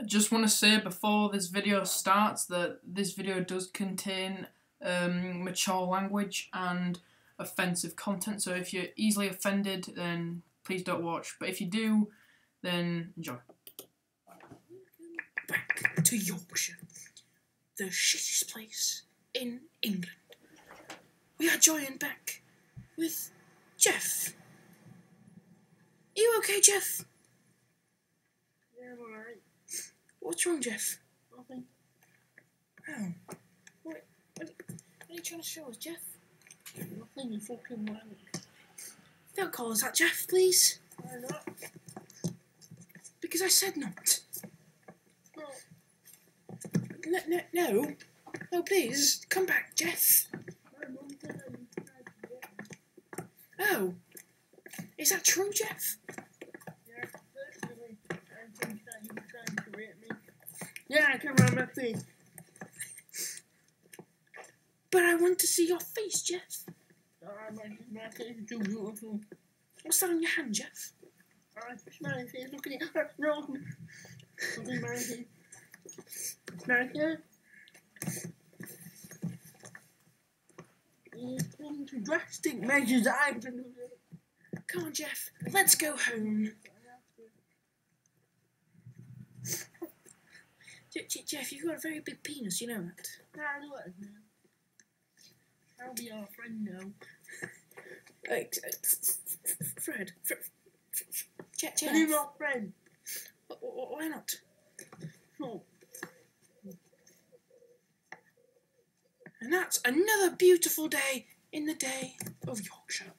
I just want to say before this video starts that this video does contain um, mature language and offensive content. So if you're easily offended, then please don't watch. But if you do, then enjoy. Back to Yorkshire, the shittest place in England. We are joined back with Jeff. Are you okay, Jeff? What's wrong, Jeff? Nothing. Oh. What, what, what are you trying to show us, Jeff? Nothing, you fucking wank. Don't call us that, Jeff, please. Why not? Because I said not. No. No, no, no. No, please. Come back, Jeff. My mum said I was trying to Oh. Is that true, Jeff? Yeah, personally, I think that you were trying to rape me. Yeah, I can't remember my face. But I want to see your face, Jeff. My, my face is too beautiful. What's that on your hand, Jeff? Alright, smiley face, look at it. No. Look at my face. Smiley face. You've come to drastic measures that I'm going to do. Come on, Jeff. Let's go home. Jeff, you've got a very big penis, you know that. Nah, look at me. I'll be our friend now. Uh, Fred. Fr- f- f- Je- Jeff. Be my friend. Wh- wh- Why not? No. And that's another beautiful day in the day of Yorkshire.